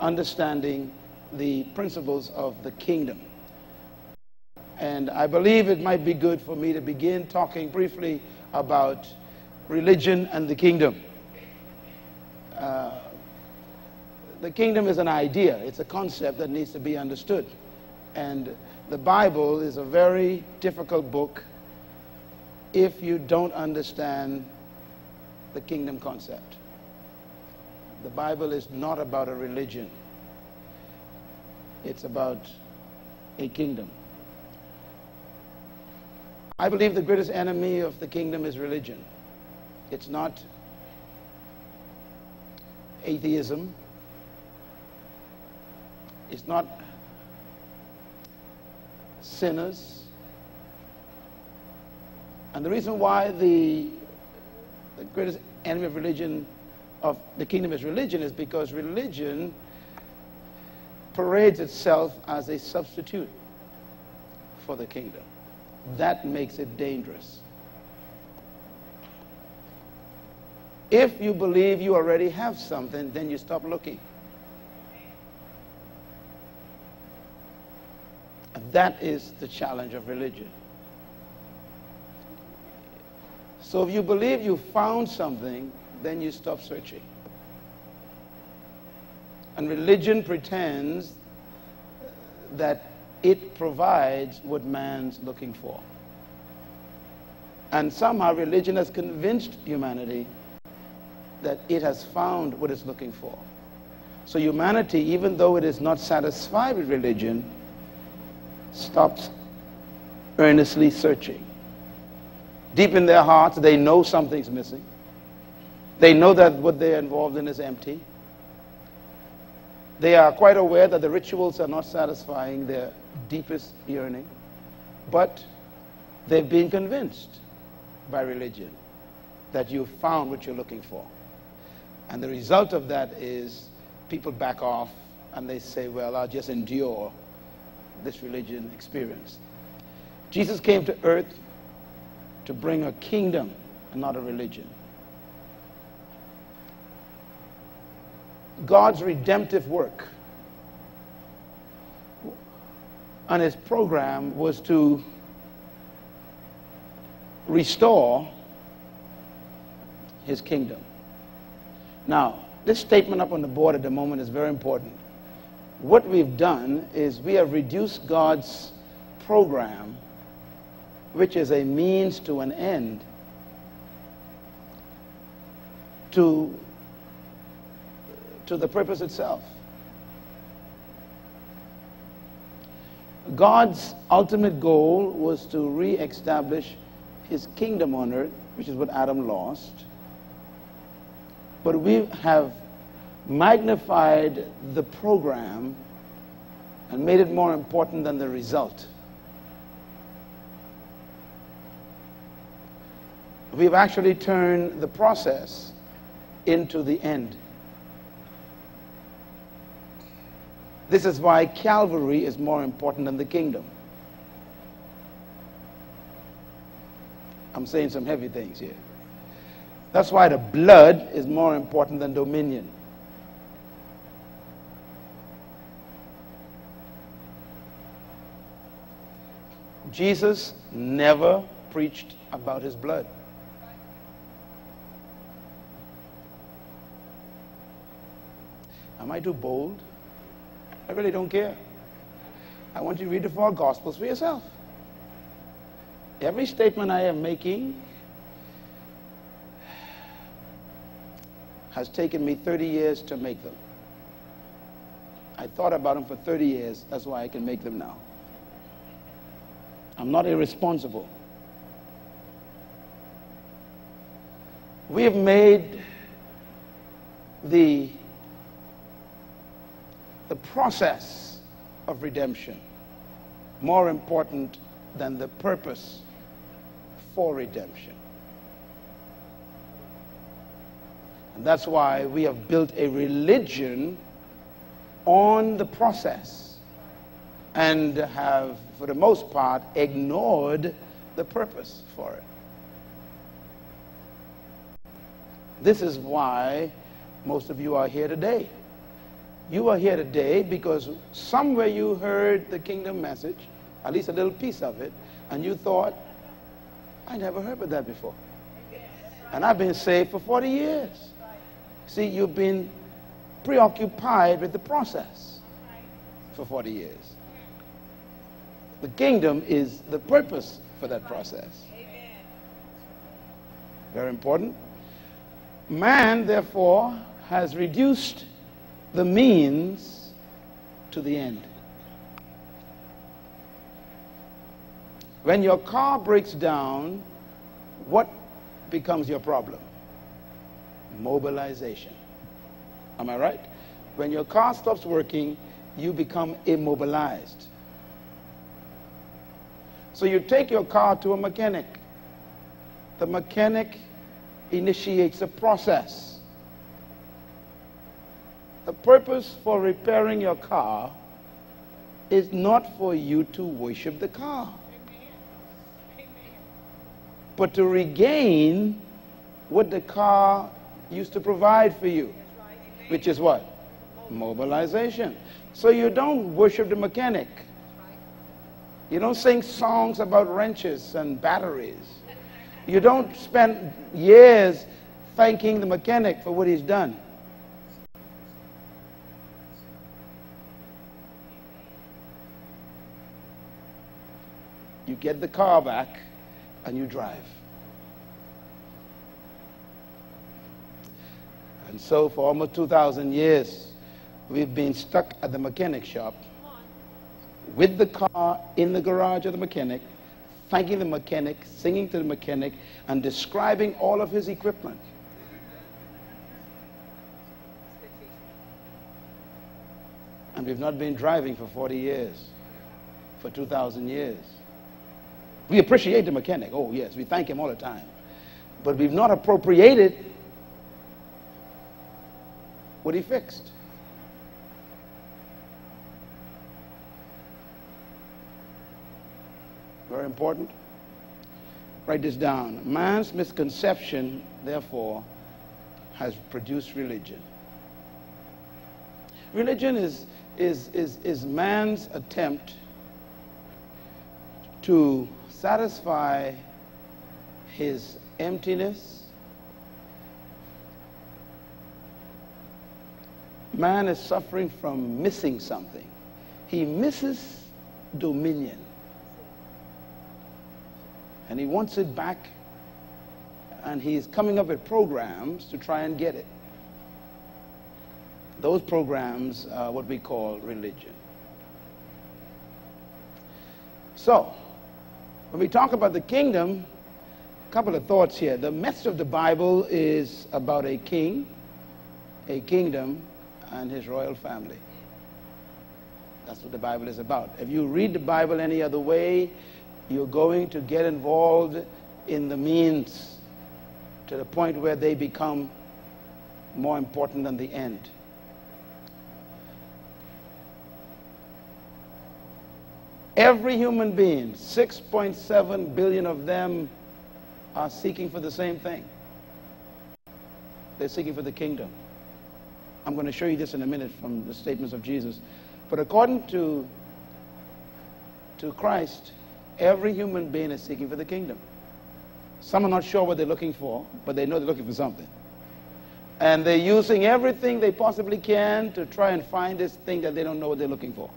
understanding the principles of the kingdom. And I believe it might be good for me to begin talking briefly about religion and the kingdom. Uh, the kingdom is an idea, it's a concept that needs to be understood. And the Bible is a very difficult book if you don't understand the kingdom concept. The Bible is not about a religion, it's about a kingdom. I believe the greatest enemy of the kingdom is religion. It's not atheism. It's not sinners. And the reason why the, the greatest enemy of religion, of the kingdom is religion, is because religion parades itself as a substitute for the kingdom. That makes it dangerous. If you believe you already have something, then you stop looking. That is the challenge of religion. So if you believe you found something, then you stop searching. And religion pretends that it provides what man's looking for. And somehow religion has convinced humanity that it has found what it's looking for. So humanity, even though it is not satisfied with religion, stops earnestly searching. Deep in their hearts, they know something's missing. They know that what they're involved in is empty. They are quite aware that the rituals are not satisfying their deepest yearning, but they've been convinced by religion that you've found what you're looking for. And the result of that is people back off and they say, well, I'll just endure this religion experience. Jesus came to earth to bring a kingdom and not a religion. God's redemptive work and his program was to restore his kingdom. Now, this statement up on the board at the moment is very important. What we've done is we have reduced God's program, which is a means to an end, to, to the purpose itself. God's ultimate goal was to re-establish his kingdom on earth, which is what Adam lost. But we have magnified the program and made it more important than the result. We've actually turned the process into the end. This is why Calvary is more important than the kingdom. I'm saying some heavy things here. That's why the blood is more important than dominion. Jesus never preached about his blood. Am I too bold? I really don't care. I want you to read the four Gospels for yourself. Every statement I am making has taken me 30 years to make them. I thought about them for 30 years. That's why I can make them now. I'm not irresponsible. We have made the the process of redemption more important than the purpose for redemption. And that's why we have built a religion on the process and have, for the most part, ignored the purpose for it. This is why most of you are here today You are here today because somewhere you heard the kingdom message, at least a little piece of it, and you thought, I never heard of that before. And I've been saved for 40 years. See, you've been preoccupied with the process for 40 years. The kingdom is the purpose for that process. Very important. Man, therefore, has reduced the means to the end. When your car breaks down, what becomes your problem? Mobilization. Am I right? When your car stops working, you become immobilized. So you take your car to a mechanic. The mechanic initiates a process. The purpose for repairing your car is not for you to worship the car, but to regain what the car used to provide for you, which is what? Mobilization. So you don't worship the mechanic. You don't sing songs about wrenches and batteries. You don't spend years thanking the mechanic for what he's done. You get the car back and you drive. And so for almost 2,000 years, we've been stuck at the mechanic shop with the car in the garage of the mechanic, thanking the mechanic, singing to the mechanic, and describing all of his equipment. And we've not been driving for 40 years, for 2,000 years. We appreciate the mechanic. Oh, yes, we thank him all the time. But we've not appropriated what he fixed. Very important. Write this down. Man's misconception, therefore, has produced religion. Religion is, is, is, is man's attempt to satisfy his emptiness. Man is suffering from missing something. He misses dominion and he wants it back and he's coming up with programs to try and get it. Those programs are what we call religion. So, when we talk about the kingdom, a couple of thoughts here. The message of the Bible is about a king, a kingdom, and his royal family. That's what the Bible is about. If you read the Bible any other way, you're going to get involved in the means to the point where they become more important than the end. Every human being, 6.7 billion of them, are seeking for the same thing. They're seeking for the kingdom. I'm going to show you this in a minute from the statements of Jesus. But according to, to Christ, Every human being is seeking for the kingdom. Some are not sure what they're looking for, but they know they're looking for something. And they're using everything they possibly can to try and find this thing that they don't know what they're looking for.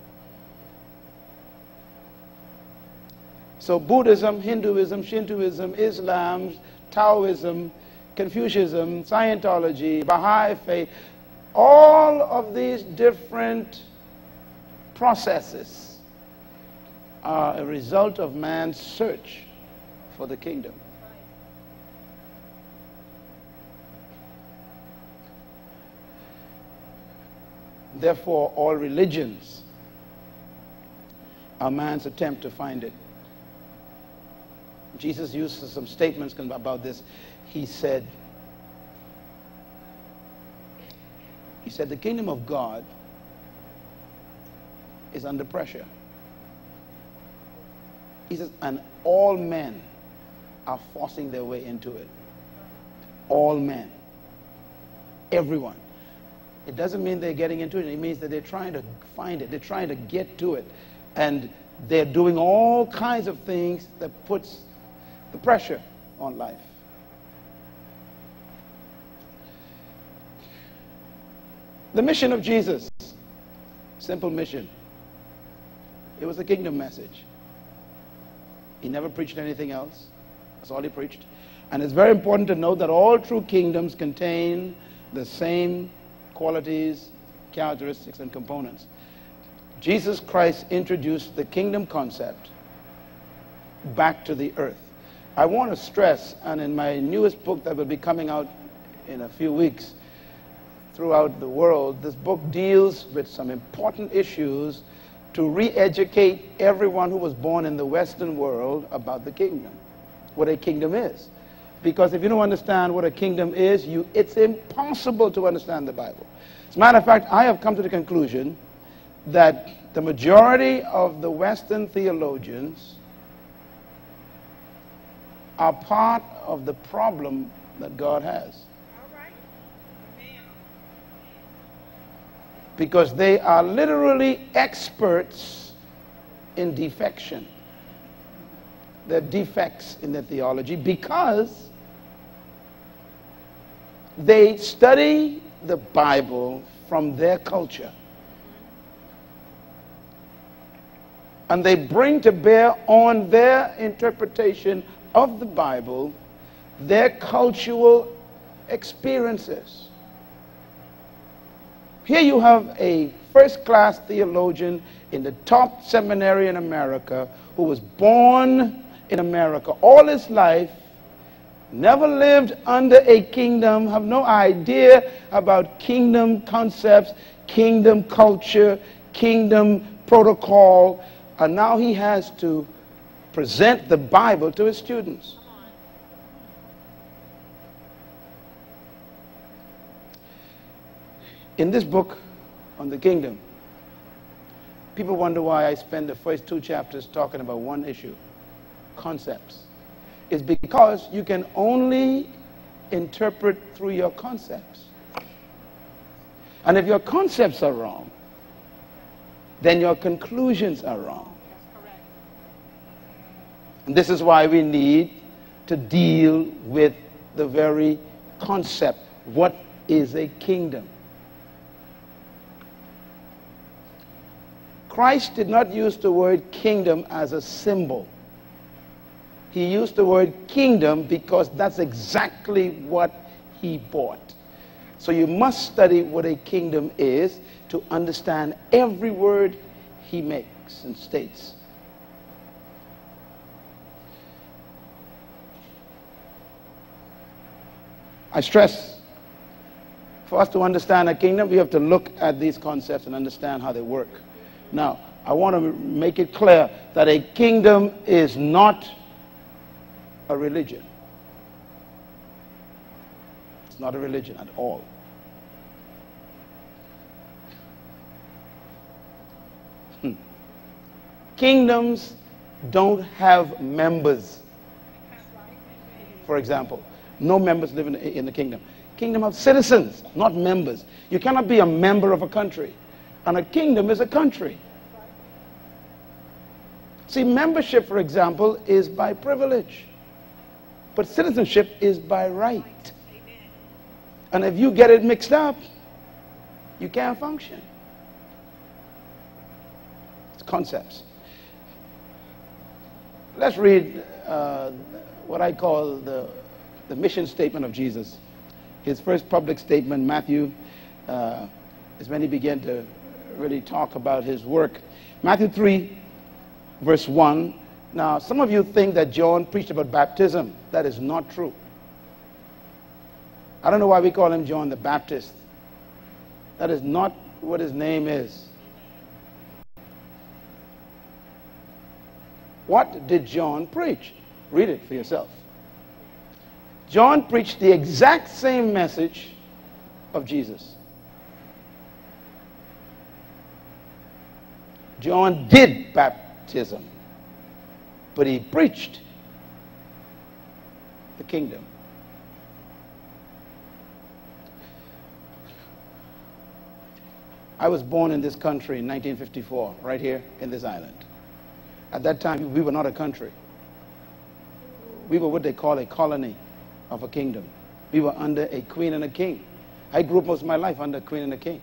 So Buddhism, Hinduism, Shintoism, Islam, Taoism, Confucianism, Scientology, Baha'i faith, all of these different processes are a result of man's search for the kingdom. Therefore, all religions are man's attempt to find it. Jesus uses some statements about this. He said, he said, the kingdom of God is under pressure. He says, and all men are forcing their way into it. All men. Everyone. It doesn't mean they're getting into it. It means that they're trying to find it. They're trying to get to it. And they're doing all kinds of things that puts the pressure on life. The mission of Jesus, simple mission. It was a kingdom message. He never preached anything else. That's all he preached. And it's very important to note that all true kingdoms contain the same qualities, characteristics, and components. Jesus Christ introduced the kingdom concept back to the earth. I want to stress, and in my newest book that will be coming out in a few weeks throughout the world, this book deals with some important issues to re-educate everyone who was born in the Western world about the kingdom, what a kingdom is. Because if you don't understand what a kingdom is, you, it's impossible to understand the Bible. As a matter of fact, I have come to the conclusion that the majority of the Western theologians are part of the problem that God has. Because they are literally experts in defection. There are defects in their theology because they study the Bible from their culture. And they bring to bear on their interpretation of the Bible their cultural experiences. Here you have a first class theologian in the top seminary in America who was born in America all his life never lived under a kingdom, have no idea about kingdom concepts, kingdom culture, kingdom protocol, and now he has to present the Bible to his students. In this book on the kingdom, people wonder why I spend the first two chapters talking about one issue concepts It's because you can only interpret through your concepts. And if your concepts are wrong, then your conclusions are wrong. And this is why we need to deal with the very concept. What is a kingdom? Christ did not use the word kingdom as a symbol he used the word kingdom because that's exactly what he bought. So you must study what a kingdom is to understand every word he makes and states. I stress for us to understand a kingdom, we have to look at these concepts and understand how they work. Now, I want to make it clear that a kingdom is not a religion. It's not a religion at all. Hmm. Kingdoms don't have members. For example, no members live in, in the kingdom. Kingdom of citizens, not members. You cannot be a member of a country. And a kingdom is a country. See, membership, for example, is by privilege. But citizenship is by right. And if you get it mixed up, you can't function. It's concepts. Let's read uh, what I call the, the mission statement of Jesus. His first public statement, Matthew, uh, is when he began to really talk about his work. Matthew 3, verse 1 now, some of you think that John preached about baptism. That is not true. I don't know why we call him John the Baptist. That is not what his name is. What did John preach? Read it for yourself. John preached the exact same message of Jesus. John did baptism but he preached the kingdom. I was born in this country in 1954, right here in this island. At that time, we were not a country. We were what they call a colony of a kingdom. We were under a queen and a king. I grew up most of my life under a queen and a king.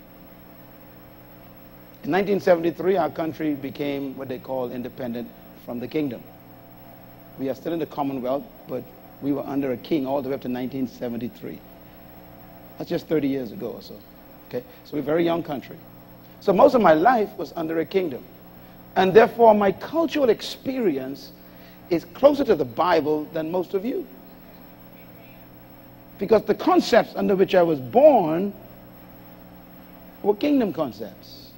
In 1973, our country became what they call independent from the kingdom. We are still in the Commonwealth, but we were under a king all the way up to 1973. That's just 30 years ago or so. Okay? So we're a very young country. So most of my life was under a kingdom. And therefore, my cultural experience is closer to the Bible than most of you. Because the concepts under which I was born were kingdom concepts.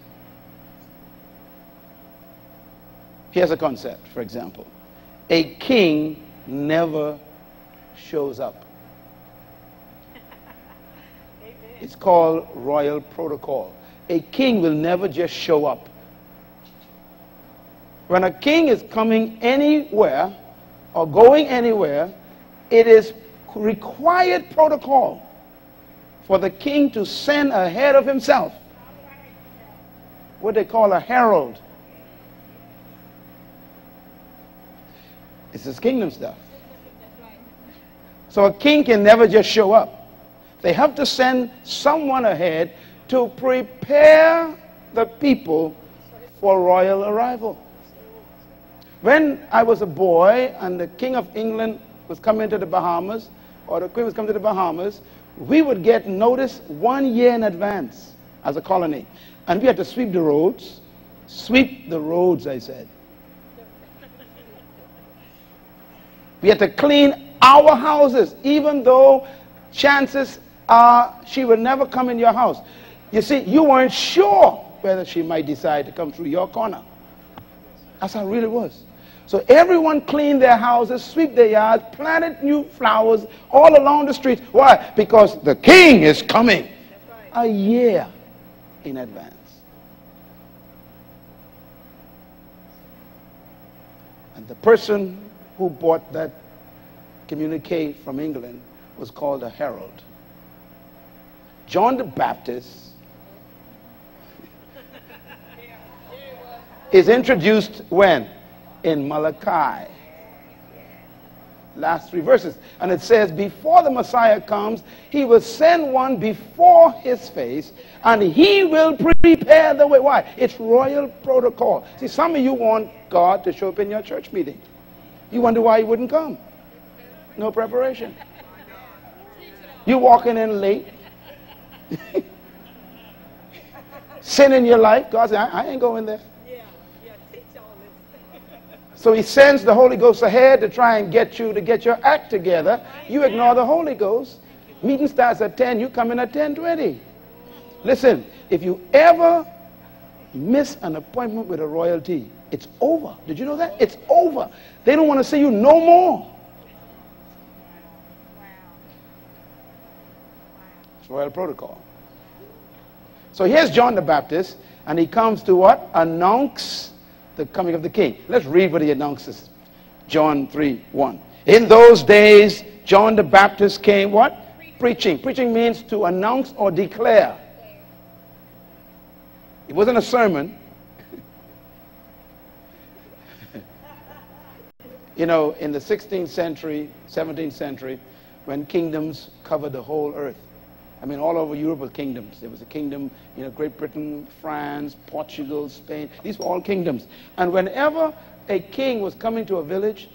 Here's a concept, for example a king never shows up. It's called royal protocol. A king will never just show up. When a king is coming anywhere or going anywhere, it is required protocol for the king to send ahead of himself what they call a herald. It's his kingdom stuff. So a king can never just show up. They have to send someone ahead to prepare the people for royal arrival. When I was a boy and the King of England was coming to the Bahamas, or the Queen was coming to the Bahamas, we would get notice one year in advance as a colony. And we had to sweep the roads. Sweep the roads, I said. We had to clean our houses, even though chances are she will never come in your house. You see, you weren't sure whether she might decide to come through your corner. That's how it really was. So everyone cleaned their houses, sweep their yards, planted new flowers all along the streets. Why? Because the king is coming a year in advance. And the person who bought that communique from England was called a herald. John the Baptist is introduced when? In Malachi. Last three verses. And it says, Before the Messiah comes, he will send one before his face, and he will prepare the way. Why? It's royal protocol. See, some of you want God to show up in your church meeting. You wonder why he wouldn't come. No preparation. You walking in late. Sin in your life. God said, I, I ain't going there. So he sends the Holy Ghost ahead to try and get you to get your act together. You ignore the Holy Ghost. Meeting starts at 10, you come in at 10:20. Listen, if you ever miss an appointment with a royalty, it's over. Did you know that? It's over. They don't want to see you no more. It's royal protocol. So here's John the Baptist, and he comes to what? Announce the coming of the king. Let's read what he announces. John 3 1. In those days, John the Baptist came what? Preaching. Preaching means to announce or declare. It wasn't a sermon. you know, in the 16th century, 17th century, when kingdoms covered the whole earth, I mean, all over Europe were kingdoms. There was a kingdom, you know, Great Britain, France, Portugal, Spain. These were all kingdoms. And whenever a king was coming to a village,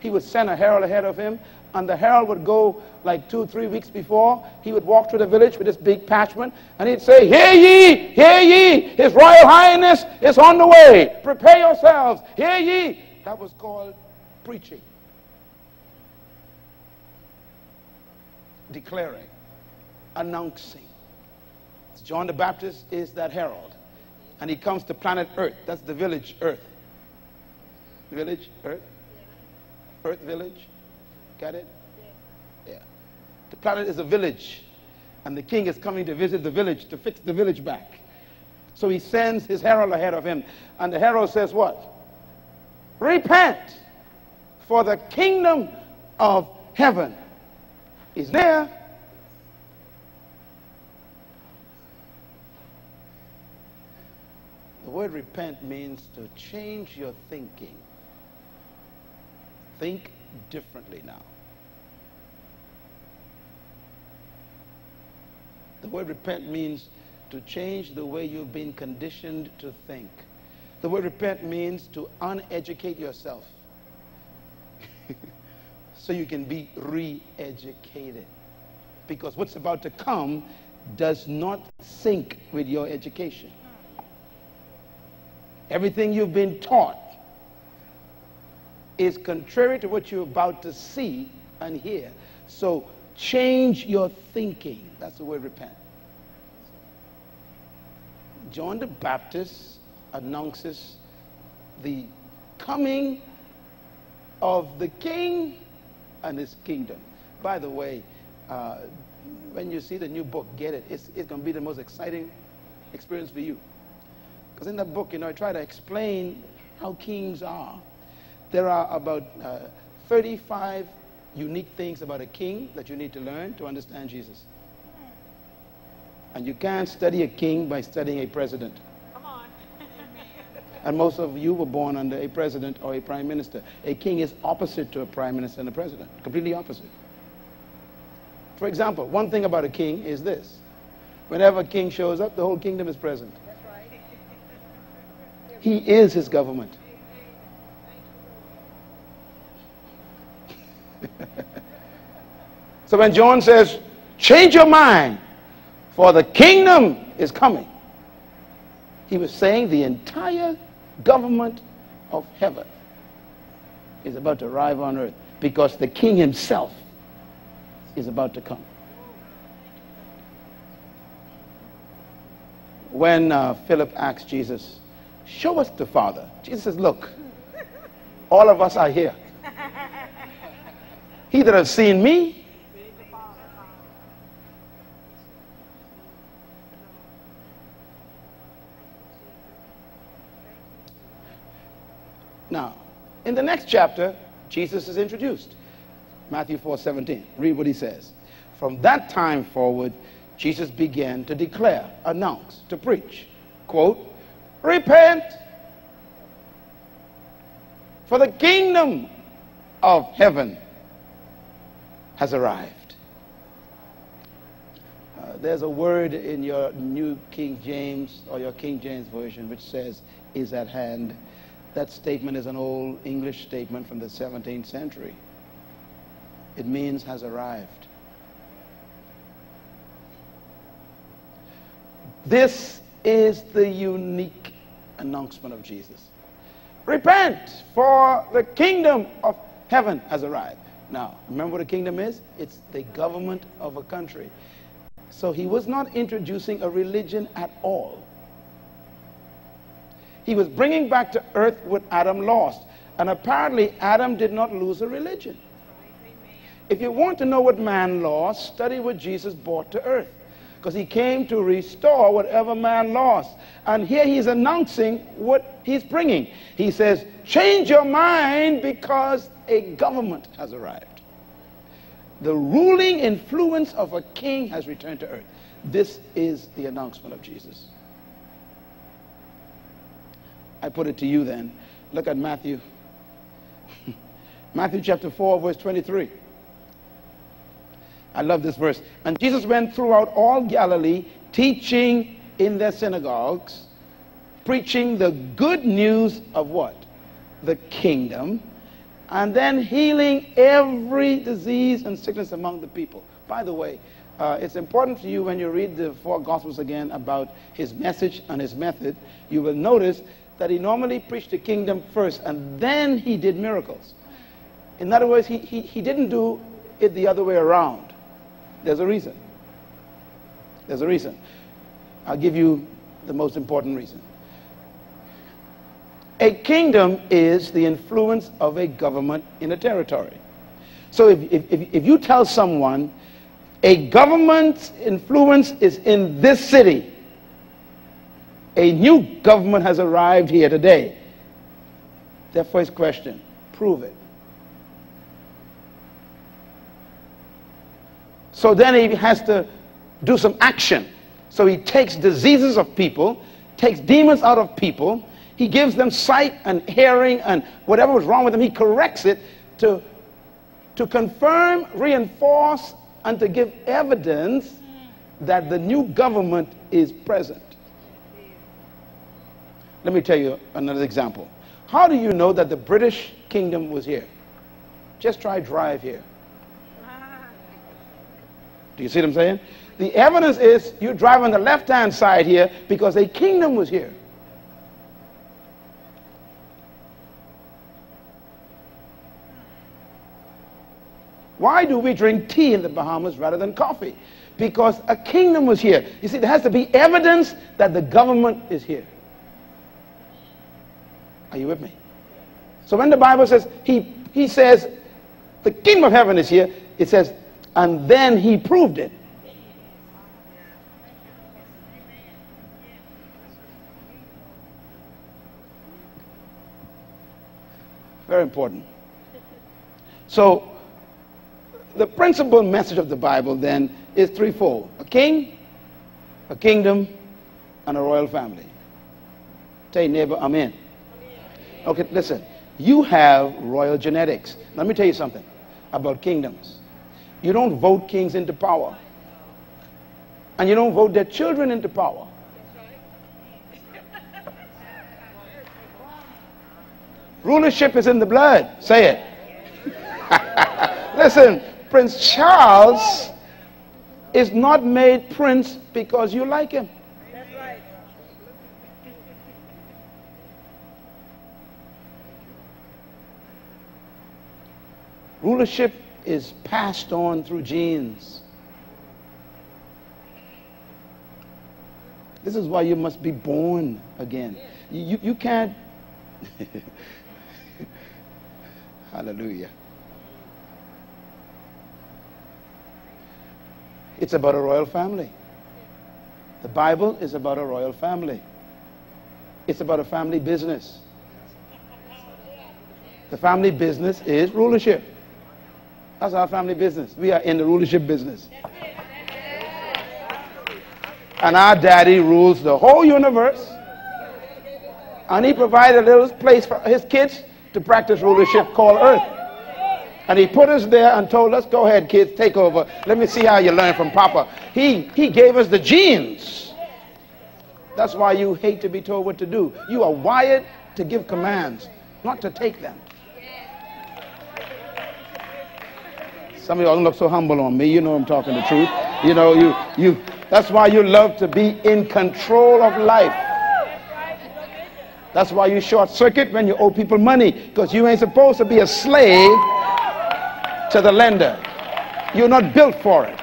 he would send a herald ahead of him, and the herald would go like two, three weeks before. He would walk through the village with this big parchment, and he'd say, Hear ye, hear ye, his royal highness is on the way. Prepare yourselves, hear ye. That was called preaching. Declaring announcing. John the Baptist is that herald. And he comes to planet Earth. That's the village, Earth. Village, Earth? Earth village? Got it? Yeah. The planet is a village. And the king is coming to visit the village to fix the village back. So he sends his herald ahead of him. And the herald says, What? Repent, for the kingdom of heaven is there. Word repent means to change your thinking. Think differently now. The word repent means to change the way you've been conditioned to think. The word repent means to uneducate yourself so you can be re educated. Because what's about to come does not sync with your education. Everything you've been taught is contrary to what you're about to see and hear. So change your thinking. That's the word repent. John the Baptist announces the coming of the king and his kingdom. By the way, uh, when you see the new book, get it. It's, it's going to be the most exciting experience for you. Because in the book, you know, I try to explain how kings are. There are about uh, 35 unique things about a king that you need to learn to understand Jesus. And you can't study a king by studying a president. Come on. and most of you were born under a president or a prime minister. A king is opposite to a prime minister and a president, completely opposite. For example, one thing about a king is this. Whenever a king shows up, the whole kingdom is present. He is his government. so when John says, change your mind, for the kingdom is coming. He was saying the entire government of heaven is about to arrive on earth because the king himself is about to come. When uh, Philip asked Jesus, Show us the Father, Jesus says, Look, all of us are here. He that has seen me Now, in the next chapter, Jesus is introduced. Matthew 4 17. Read what he says. From that time forward, Jesus began to declare, announce, to preach, quote, Repent, for the kingdom of heaven has arrived. Uh, there's a word in your New King James or your King James Version which says, is at hand. That statement is an old English statement from the 17th century. It means has arrived. This is the unique announcement of Jesus. Repent, for the kingdom of heaven has arrived. Now, remember what a kingdom is? It's the government of a country. So he was not introducing a religion at all. He was bringing back to earth what Adam lost. And apparently, Adam did not lose a religion. If you want to know what man lost, study what Jesus brought to earth. Because he came to restore whatever man lost. And here he's announcing what he's bringing. He says, Change your mind because a government has arrived. The ruling influence of a king has returned to earth. This is the announcement of Jesus. I put it to you then. Look at Matthew. Matthew chapter 4, verse 23. I love this verse. And Jesus went throughout all Galilee, teaching in their synagogues, preaching the good news of what? The kingdom, and then healing every disease and sickness among the people. By the way, uh, it's important for you when you read the four Gospels again about his message and his method, you will notice that he normally preached the kingdom first and then he did miracles. In other words, he, he, he didn't do it the other way around. There's a reason. There's a reason. I'll give you the most important reason. A kingdom is the influence of a government in a territory. So if, if, if you tell someone a government's influence is in this city, a new government has arrived here today. Their first question prove it. So then he has to do some action. So he takes diseases of people, takes demons out of people. He gives them sight and hearing and whatever was wrong with them, he corrects it to, to confirm, reinforce, and to give evidence that the new government is present. Let me tell you another example. How do you know that the British kingdom was here? Just try drive here. Do you see what I'm saying? The evidence is you drive on the left hand side here because a kingdom was here. Why do we drink tea in the Bahamas rather than coffee? Because a kingdom was here. You see, there has to be evidence that the government is here. Are you with me? So when the Bible says, he, he says, the kingdom of heaven is here, it says, and then he proved it. Very important. So, the principal message of the Bible then is threefold a king, a kingdom, and a royal family. Tell your neighbor, Amen. Okay, listen. You have royal genetics. Let me tell you something about kingdoms. You don't vote kings into power, and you don't vote their children into power. Rulership is in the blood. Say it. Listen, Prince Charles is not made prince because you like him. Rulership is passed on through genes. This is why you must be born again. You, you can't. Hallelujah. It's about a royal family. The Bible is about a royal family. It's about a family business. The family business is rulership. That's our family business. We are in the rulership business. And our daddy rules the whole universe. And he provided a little place for his kids to practice rulership called earth. And he put us there and told us, go ahead, kids, take over. Let me see how you learn from Papa. He, he gave us the genes. That's why you hate to be told what to do. You are wired to give commands, not to take them. Some of y'all don't look so humble on me. You know I'm talking the truth. You know, you, you, that's why you love to be in control of life. That's why you short circuit when you owe people money because you ain't supposed to be a slave to the lender. You're not built for it.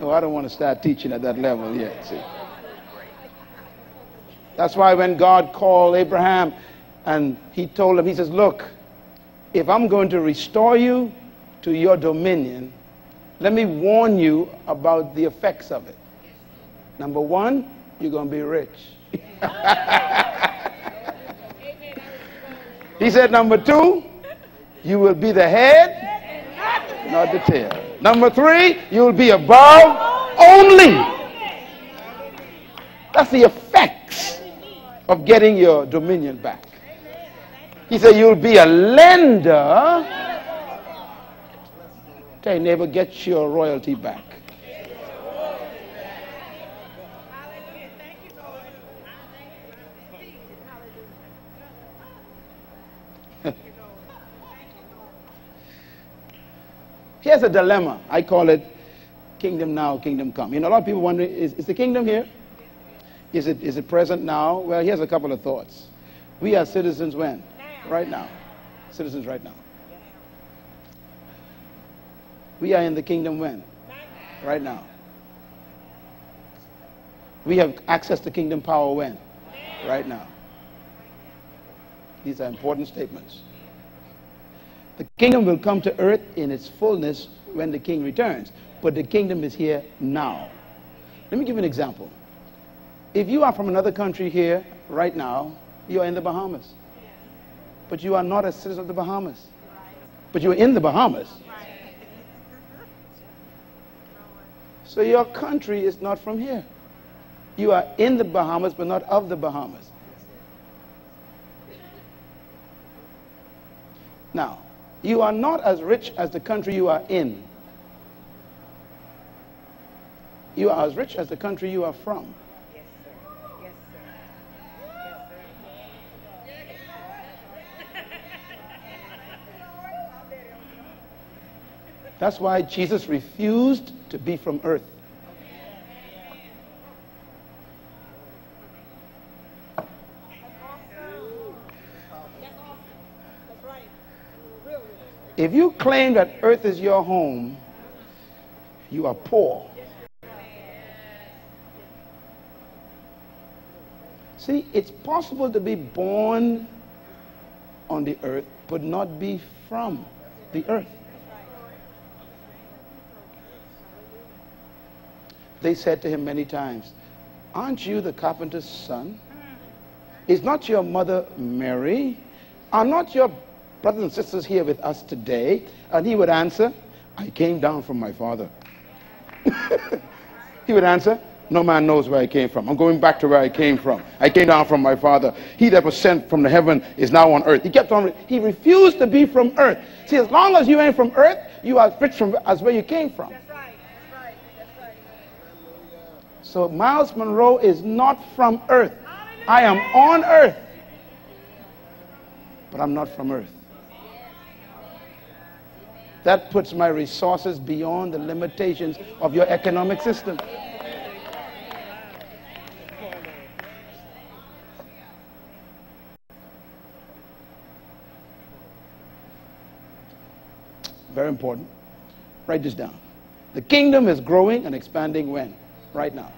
No, I don't want to start teaching at that level yet. See? That's why when God called Abraham and he told him, he says, Look, if I'm going to restore you to your dominion, let me warn you about the effects of it. Number one, you're going to be rich. he said, number two, you will be the head, not the tail. Number three, you will be above only. That's the effects of getting your dominion back. He said, You'll be a lender. Your neighbor, get your royalty back. Here's a dilemma. I call it kingdom now, kingdom come. You know, a lot of people wondering, is, is the kingdom here? Is it, is it present now? Well, here's a couple of thoughts. We are citizens when? Right now. Citizens right now. We are in the kingdom when? Right now. We have access to kingdom power when? Right now. These are important statements. The kingdom will come to earth in its fullness when the king returns, but the kingdom is here now. Let me give you an example. If you are from another country here right now, you are in the Bahamas. But you are not a citizen of the Bahamas. But you're in the Bahamas. So your country is not from here. You are in the Bahamas, but not of the Bahamas. Now, you are not as rich as the country you are in. You are as rich as the country you are from. Yes, sir. Yes, sir. Yes, sir. That's why Jesus refused to be from earth. If you claim that earth is your home, you are poor. See, it's possible to be born on the earth, but not be from the earth. They said to him many times, Aren't you the carpenter's son? Is not your mother Mary? Are not your brothers and sisters here with us today? And he would answer, I came down from my father. he would answer, No man knows where I came from. I'm going back to where I came from. I came down from my father. He that was sent from the heaven is now on earth. He kept on, he refused to be from earth. See, as long as you ain't from earth, you are rich from as where you came from. That's right. That's right. That's right. So Myles Munroe is not from earth. I am on earth, but I'm not from earth. That puts my resources beyond the limitations of your economic system. Very important. Write this down. The kingdom is growing and expanding when? Right now.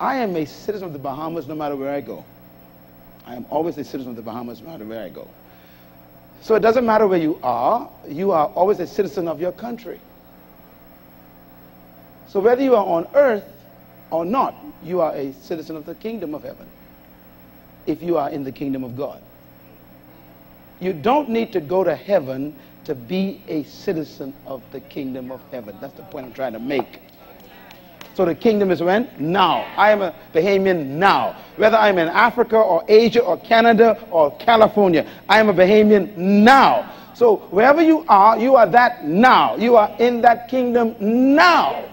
I am a citizen of the Bahamas no matter where I go. I am always a citizen of the Bahamas no matter where I go. So it doesn't matter where you are, you are always a citizen of your country. So whether you are on earth or not, you are a citizen of the kingdom of heaven if you are in the kingdom of God. You don't need to go to heaven to be a citizen of the kingdom of heaven. That's the point I'm trying to make. So the kingdom is when? Now. I am a Bahamian now. Whether I'm in Africa or Asia or Canada or California, I am a Bahamian now. So wherever you are, you are that now. You are in that kingdom now.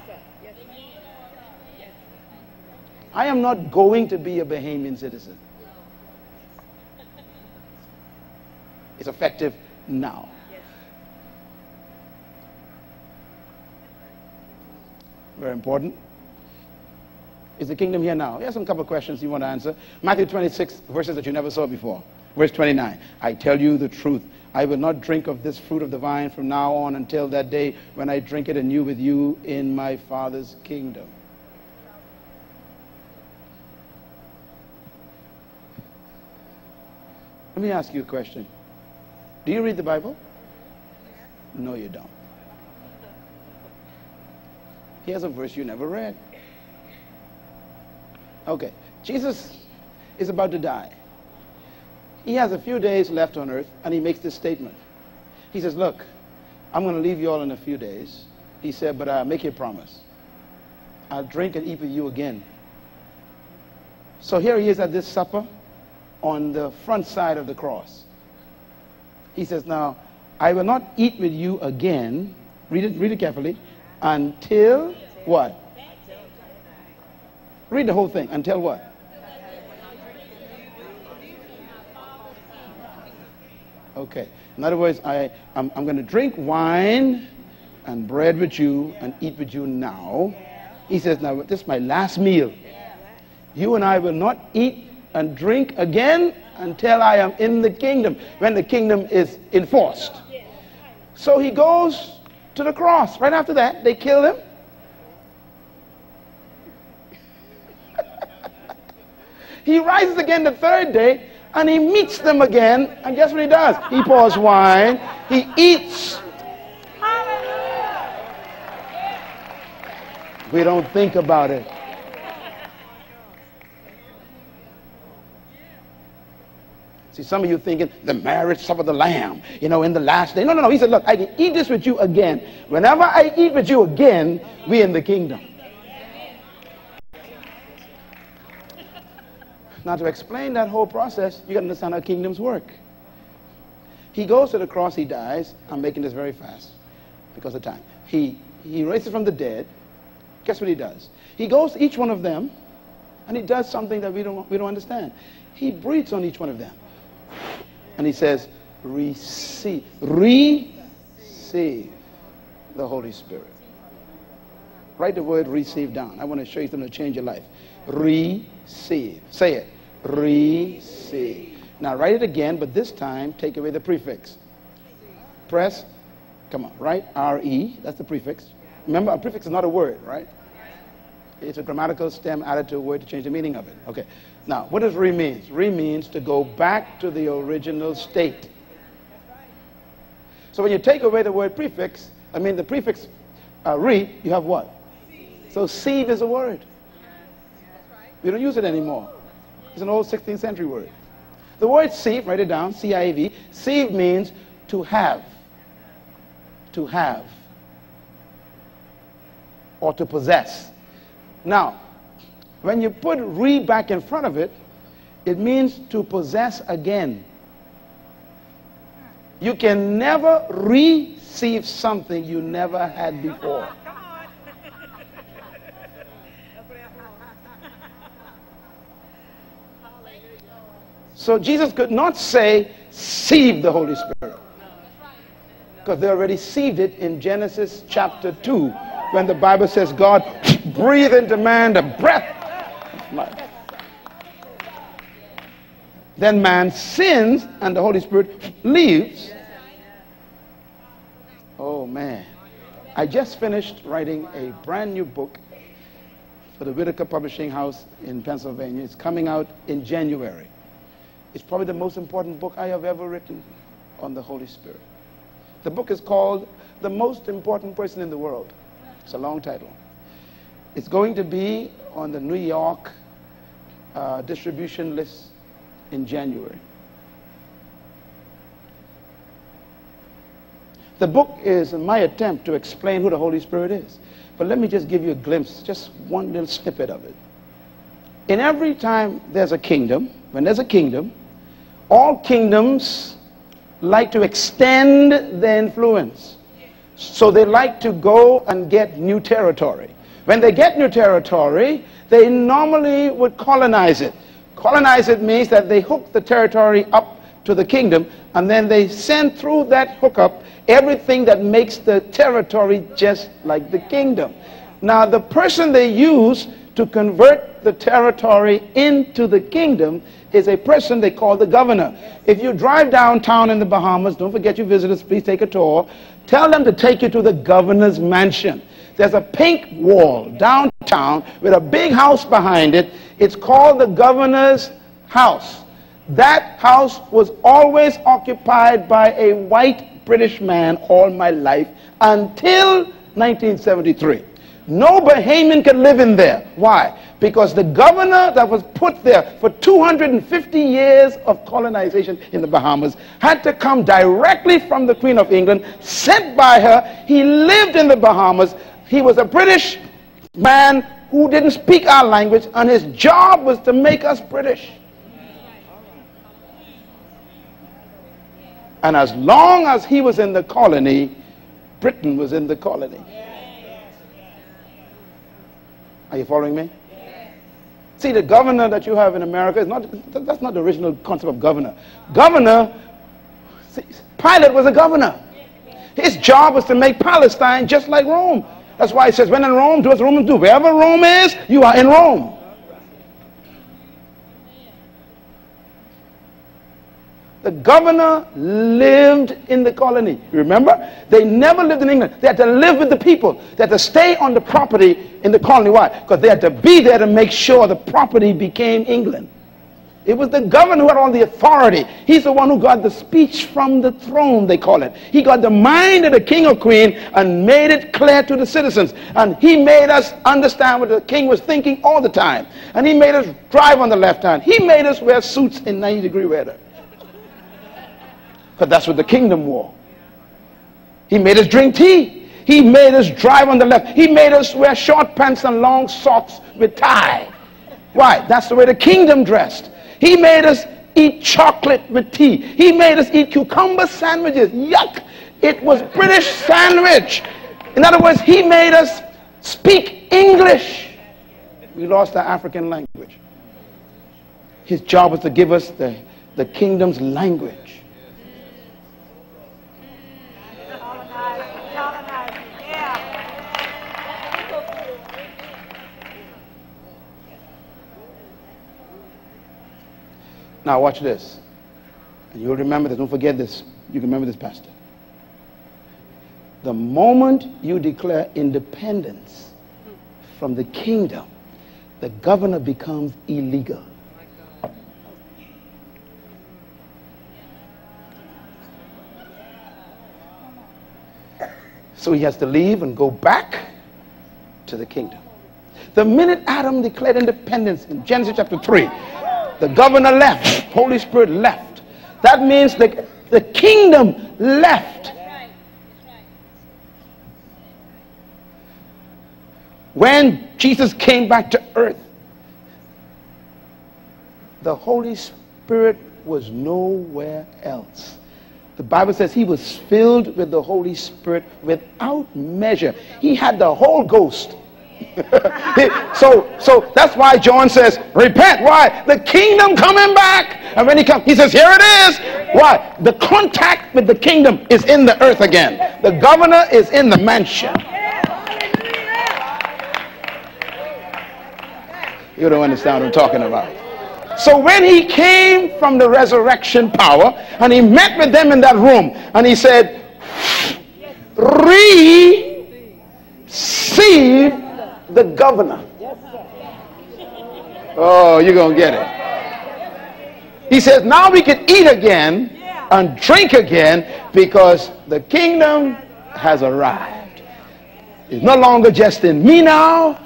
I am not going to be a Bahamian citizen. It's effective now. Very important. Is the kingdom here now? Here's some couple questions you want to answer. Matthew 26, verses that you never saw before. Verse 29. I tell you the truth. I will not drink of this fruit of the vine from now on until that day when I drink it anew with you in my Father's kingdom. Let me ask you a question. Do you read the Bible? No, you don't. Here's a verse you never read. Okay, Jesus is about to die. He has a few days left on earth, and he makes this statement. He says, Look, I'm going to leave you all in a few days. He said, But I'll make you a promise. I'll drink and eat with you again. So here he is at this supper on the front side of the cross. He says, Now, I will not eat with you again, read it, read it carefully, until what? Read the whole thing. and tell what? Okay. In other words, I, I'm, I'm going to drink wine and bread with you and eat with you now. He says, Now, this is my last meal. You and I will not eat and drink again until I am in the kingdom, when the kingdom is enforced. So he goes to the cross. Right after that, they kill him. He rises again the third day and he meets them again. And guess what he does? He pours wine, he eats. We don't think about it. See, some of you thinking the marriage supper of the lamb, you know, in the last day. No, no, no. He said, look, I can eat this with you again. Whenever I eat with you again, we in the kingdom. Now, to explain that whole process, you got to understand how kingdoms work. He goes to the cross, he dies. I'm making this very fast because of time. He, he raises from the dead. Guess what he does? He goes to each one of them and he does something that we don't, we don't understand. He breathes on each one of them. And he says, receive, receive the Holy Spirit. Write the word receive down. I want to show you something to change your life. Receive. Say it. Receive. Now write it again, but this time take away the prefix. Press. Come on, right? R-E. That's the prefix. Remember, a prefix is not a word, right? It's a grammatical stem added to a word to change the meaning of it. Okay. Now, what does re means? Re means to go back to the original state. So when you take away the word prefix, I mean the prefix uh, re, you have what? So sieve is a word. We don't use it anymore. It's an old 16th century word. The word sieve, write it down, C-I-E-V. Sieve means to have. To have. Or to possess. Now, when you put re back in front of it, it means to possess again. You can never receive something you never had before. So Jesus could not say, "Receive the Holy Spirit. Because they already received it in Genesis chapter 2 when the Bible says God breathed into man the breath of life. Then man sins and the Holy Spirit leaves. Oh man. I just finished writing a brand new book for the Whitaker Publishing House in Pennsylvania. It's coming out in January. It's probably the most important book I have ever written on the Holy Spirit. The book is called The Most Important Person in the World. It's a long title. It's going to be on the New York uh, distribution list in January. The book is my attempt to explain who the Holy Spirit is. But let me just give you a glimpse, just one little snippet of it. In every time there's a kingdom, when there's a kingdom, all kingdoms like to extend their influence. So they like to go and get new territory. When they get new territory, they normally would colonize it. Colonize it means that they hook the territory up to the kingdom and then they send through that hookup everything that makes the territory just like the kingdom. Now, the person they use to convert the territory into the kingdom is a person they call the governor. If you drive downtown in the Bahamas, don't forget your visitors, please take a tour. Tell them to take you to the governor's mansion. There's a pink wall downtown with a big house behind it. It's called the governor's house. That house was always occupied by a white British man all my life until 1973. No Bahamian could live in there. Why? Because the governor that was put there for 250 years of colonization in the Bahamas had to come directly from the Queen of England, sent by her. He lived in the Bahamas. He was a British man who didn't speak our language, and his job was to make us British. And as long as he was in the colony, Britain was in the colony. Are you following me? See, the governor that you have in America is not, that's not the original concept of governor. Governor, see, Pilate was a governor. His job was to make Palestine just like Rome. That's why he says, when in Rome, do as Romans do. Wherever Rome is, you are in Rome. The governor lived in the colony. Remember? They never lived in England. They had to live with the people. They had to stay on the property in the colony. Why? Because they had to be there to make sure the property became England. It was the governor who had all the authority. He's the one who got the speech from the throne, they call it. He got the mind of the king or queen and made it clear to the citizens. And he made us understand what the king was thinking all the time. And he made us drive on the left hand. He made us wear suits in 90 degree weather. Because that's what the kingdom wore. He made us drink tea. He made us drive on the left. He made us wear short pants and long socks with tie. Why? That's the way the kingdom dressed. He made us eat chocolate with tea. He made us eat cucumber sandwiches. Yuck. It was British sandwich. In other words, he made us speak English. We lost our African language. His job was to give us the, the kingdom's language. Now watch this. And you'll remember this. Don't forget this. You can remember this, Pastor. The moment you declare independence from the kingdom, the governor becomes illegal. So he has to leave and go back to the kingdom. The minute Adam declared independence in Genesis chapter 3, the governor left. Holy Spirit left. That means the, the kingdom left. When Jesus came back to earth, the Holy Spirit was nowhere else. The Bible says he was filled with the Holy Spirit without measure. He had the whole ghost so, so that's why John says, repent. Why? The kingdom coming back. And when he comes, he says, here it is. Why? The contact with the kingdom is in the earth again. The governor is in the mansion. You don't understand what I'm talking about. So when he came from the resurrection power and he met with them in that room and he said, receive the governor. Oh, you're going to get it. He says, now we can eat again and drink again because the kingdom has arrived. It's no longer just in me now,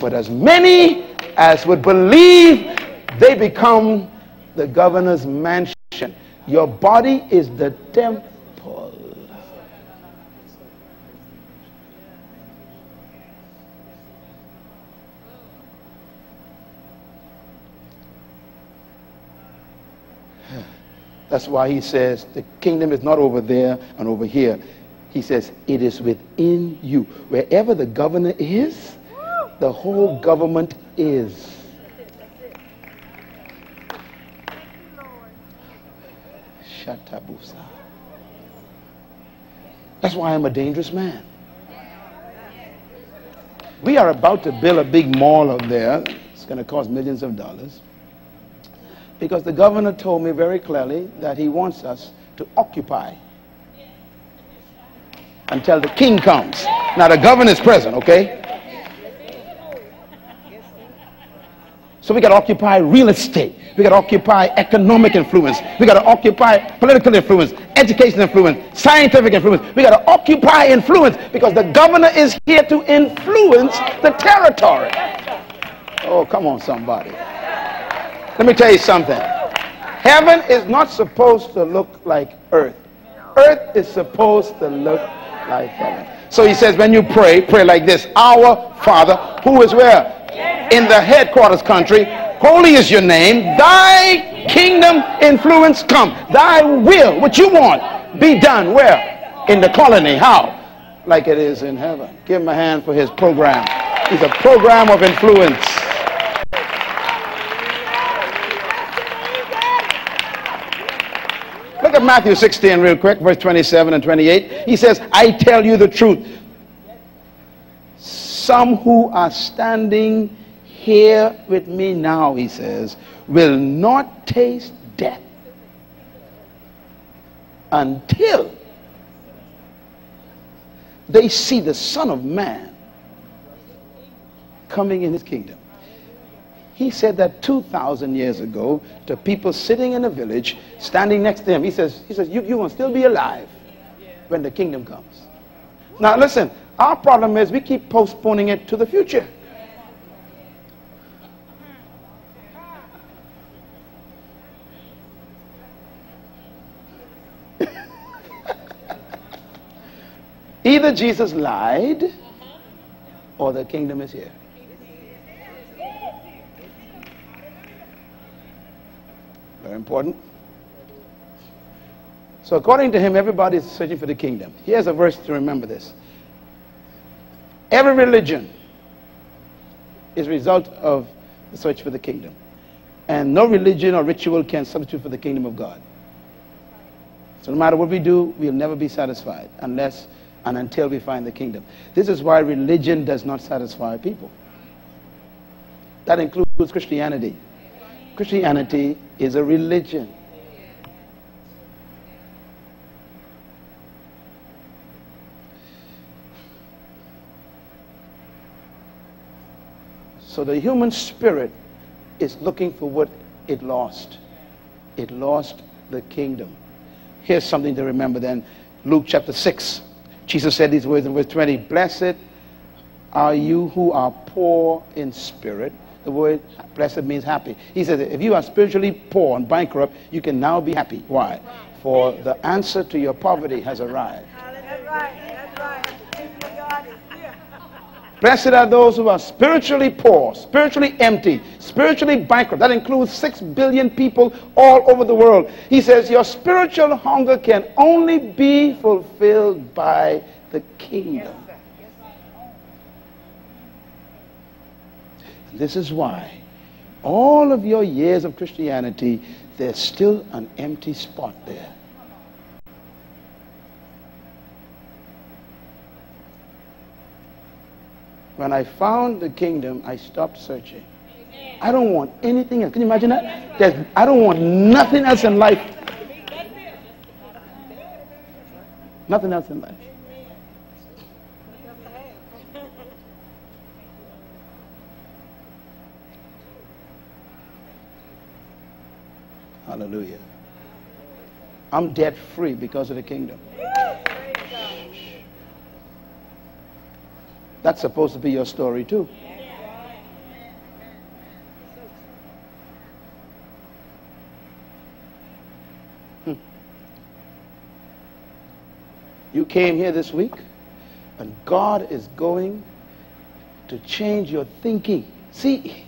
but as many as would believe, they become the governor's mansion. Your body is the temple That's why he says the kingdom is not over there and over here. He says it is within you. Wherever the governor is, the whole government is. Shatabusa. That's why I'm a dangerous man. We are about to build a big mall up there. It's going to cost millions of dollars. Because the governor told me very clearly that he wants us to occupy until the king comes. Now the governor is present, okay? So we got to occupy real estate. We got to occupy economic influence. We got to occupy political influence, education influence, scientific influence. We got to occupy influence because the governor is here to influence the territory. Oh, come on, somebody. Let me tell you something. Heaven is not supposed to look like earth. Earth is supposed to look like heaven. So he says, when you pray, pray like this Our Father, who is where? In the headquarters country. Holy is your name. Thy kingdom influence come. Thy will, what you want, be done. Where? In the colony. How? Like it is in heaven. Give him a hand for his program. He's a program of influence. Look at Matthew 16 real quick, verse 27 and 28. He says, I tell you the truth. Some who are standing here with me now, he says, will not taste death until they see the Son of Man coming in his kingdom. He said that 2,000 years ago to people sitting in a village, standing next to him. He says, he says you, you will still be alive when the kingdom comes. Now, listen, our problem is we keep postponing it to the future. Either Jesus lied or the kingdom is here. Very important. So, according to him, everybody is searching for the kingdom. Here's a verse to remember this. Every religion is a result of the search for the kingdom. And no religion or ritual can substitute for the kingdom of God. So no matter what we do, we'll never be satisfied unless and until we find the kingdom. This is why religion does not satisfy people. That includes Christianity. Christianity is a religion. So the human spirit is looking for what it lost. It lost the kingdom. Here's something to remember then. Luke chapter 6. Jesus said these words in verse 20 Blessed are you who are poor in spirit. The word blessed means happy. He says if you are spiritually poor and bankrupt, you can now be happy. Why? For the answer to your poverty has arrived. Blessed are those who are spiritually poor, spiritually empty, spiritually bankrupt. That includes six billion people all over the world. He says your spiritual hunger can only be fulfilled by the kingdom. This is why all of your years of Christianity, there's still an empty spot there. When I found the kingdom, I stopped searching. I don't want anything else. Can you imagine that? There's, I don't want nothing else in life. Nothing else in life. Hallelujah. I'm debt free because of the kingdom. That's supposed to be your story too. Hmm. You came here this week, and God is going to change your thinking. See,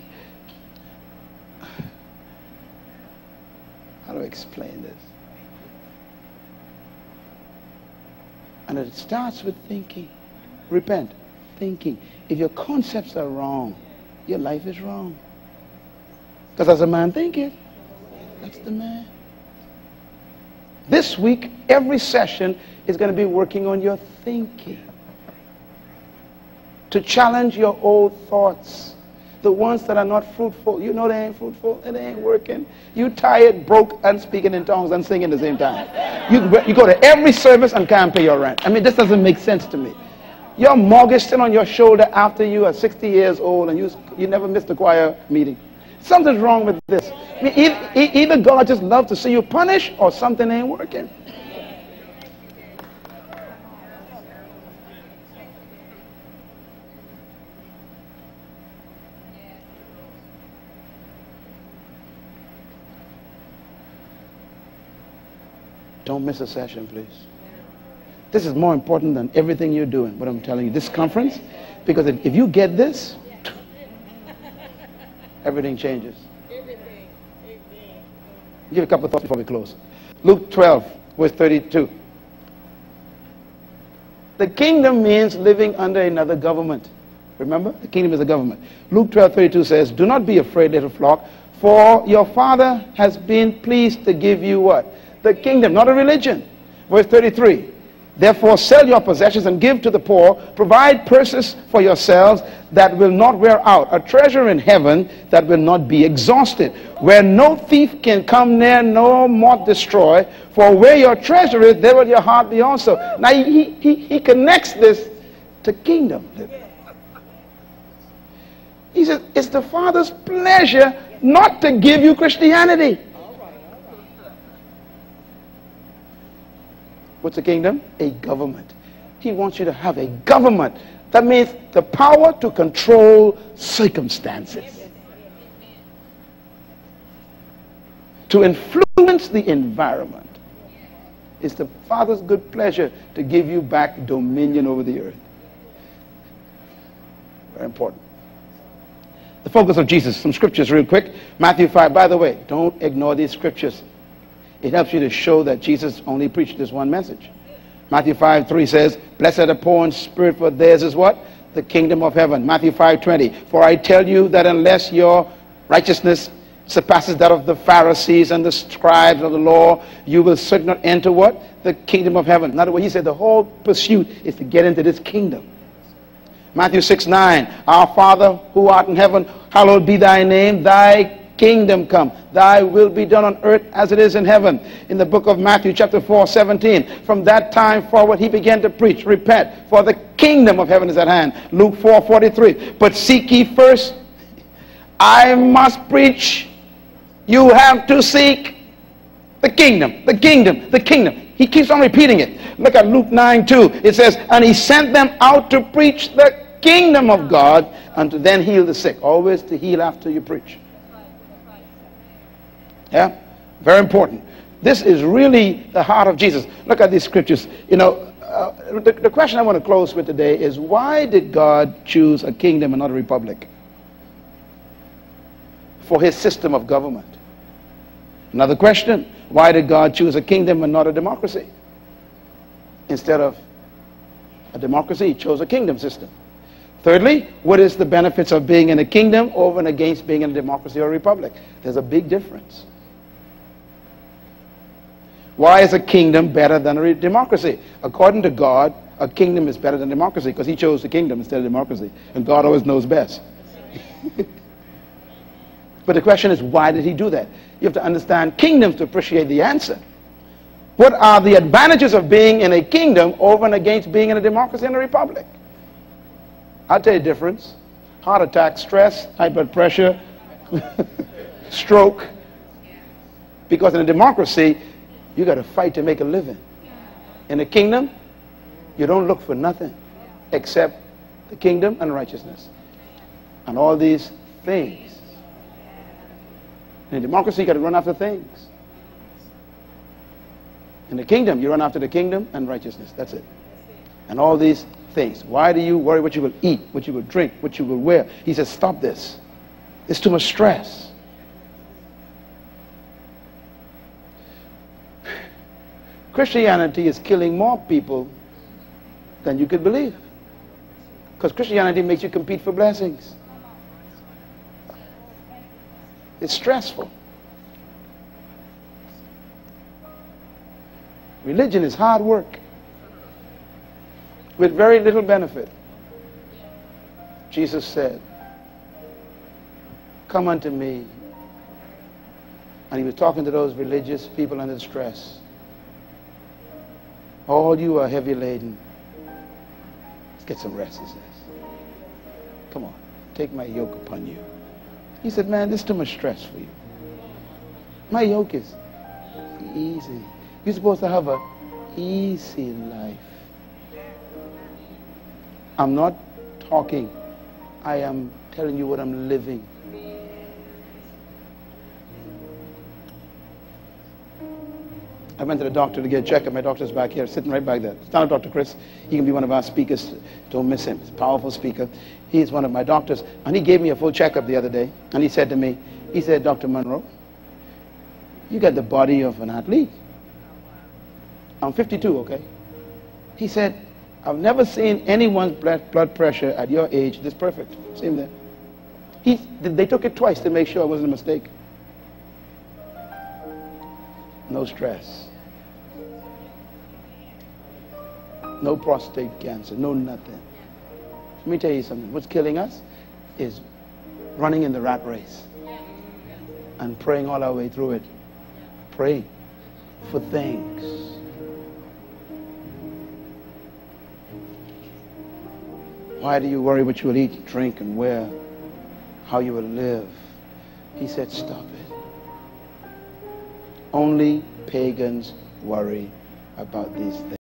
how do I explain this? And it starts with thinking. Repent. Thinking. If your concepts are wrong, your life is wrong. Because as a man thinketh, that's the man. This week, every session is going to be working on your thinking. To challenge your old thoughts. The ones that are not fruitful. You know they ain't fruitful. It ain't working. You tired, broke, and speaking in tongues and singing at the same time. You, you go to every service and can't pay your rent. I mean, this doesn't make sense to me. Your mortgage still on your shoulder after you are 60 years old and you, you never missed a choir meeting. Something's wrong with this. I mean, either, either God just loves to see you punished or something ain't working. Don't miss a session, please. This is more important than everything you're doing, what I'm telling you. This conference, because if, you get this, everything changes. Give a couple of thoughts before we close. Luke 12, verse 32. The kingdom means living under another government. Remember? The kingdom is a government. Luke 12, 32 says, Do not be afraid, little flock, for your Father has been pleased to give you what? The kingdom, not a religion. Verse 33. Therefore, sell your possessions and give to the poor. Provide purses for yourselves that will not wear out, a treasure in heaven that will not be exhausted, where no thief can come near, no moth destroy. For where your treasure is, there will your heart be also. Now, he, he, he connects this to kingdom. He says, it's the Father's pleasure not to give you Christianity. What's a kingdom? A government. He wants you to have a government. That means the power to control circumstances. To influence the environment. It's the Father's good pleasure to give you back dominion over the earth. Very important. The focus of Jesus, some scriptures real quick. Matthew 5, by the way, don't ignore these scriptures. It helps you to show that Jesus only preached this one message. Matthew 5, 3 says, Blessed are the poor in spirit, for theirs is what? The kingdom of heaven. Matthew 5, 20. For I tell you that unless your righteousness surpasses that of the Pharisees and the scribes of the law, you will certainly not enter what? The kingdom of heaven. In other words, he said the whole pursuit is to get into this kingdom. Matthew 6, 9. Our Father who art in heaven, hallowed be thy name. Thy kingdom come. Thy will be done on earth as it is in heaven. In the book of Matthew chapter 4, 17. From that time forward he began to preach, repent, for the kingdom of heaven is at hand. Luke 4, 43. But seek ye first. I must preach. You have to seek the kingdom, the kingdom, the kingdom. He keeps on repeating it. Look at Luke 9, 2. It says, And he sent them out to preach the kingdom of God and to then heal the sick. Always to heal after you preach. Yeah? Very important. This is really the heart of Jesus. Look at these scriptures. You know, uh, the, the question I want to close with today is why did God choose a kingdom and not a republic for his system of government? Another question why did God choose a kingdom and not a democracy? Instead of a democracy, he chose a kingdom system. Thirdly, what is the benefits of being in a kingdom over and against being in a democracy or a republic? There's a big difference. Why is a kingdom better than a democracy? According to God, a kingdom is better than democracy because he chose the kingdom instead of democracy. And God always knows best. but the question is, why did he do that? You have to understand kingdoms to appreciate the answer. What are the advantages of being in a kingdom over and against being in a democracy and a republic? I'll tell you the difference. Heart attack, stress, high blood pressure, stroke. Because in a democracy, you got to fight to make a living. In the kingdom, you don't look for nothing except the kingdom and righteousness. And all these things. In a democracy, you got to run after things. In the kingdom, you run after the kingdom and righteousness. That's it. And all these things. Why do you worry what you will eat, what you will drink, what you will wear? He says, stop this. It's too much stress. Christianity is killing more people than you could believe. Because Christianity makes you compete for blessings. It's stressful. Religion is hard work with very little benefit. Jesus said, Come unto me. And he was talking to those religious people under stress. All you are heavy laden. Let's get some rest. Come on, take my yoke upon you. He said, Man, this is too much stress for you. My yoke is easy. You're supposed to have a easy life. I'm not talking. I am telling you what I'm living. I went to the doctor to get a checkup. My doctor's back here, sitting right back there. Stand up, Dr. Chris. He can be one of our speakers. Don't miss him. He's a powerful speaker. He's one of my doctors. And he gave me a full checkup the other day. And he said to me, he said, Dr. Munroe, you got the body of an athlete. I'm 52, okay? He said, I've never seen anyone's blood pressure at your age this perfect. Same there. He, they took it twice to make sure it wasn't a mistake. No stress. No prostate cancer. No nothing. Let me tell you something. What's killing us is running in the rat race and praying all our way through it. Pray for things. Why do you worry what you will eat, drink, and wear, how you will live? He said, Stop it. Only pagans worry about these things.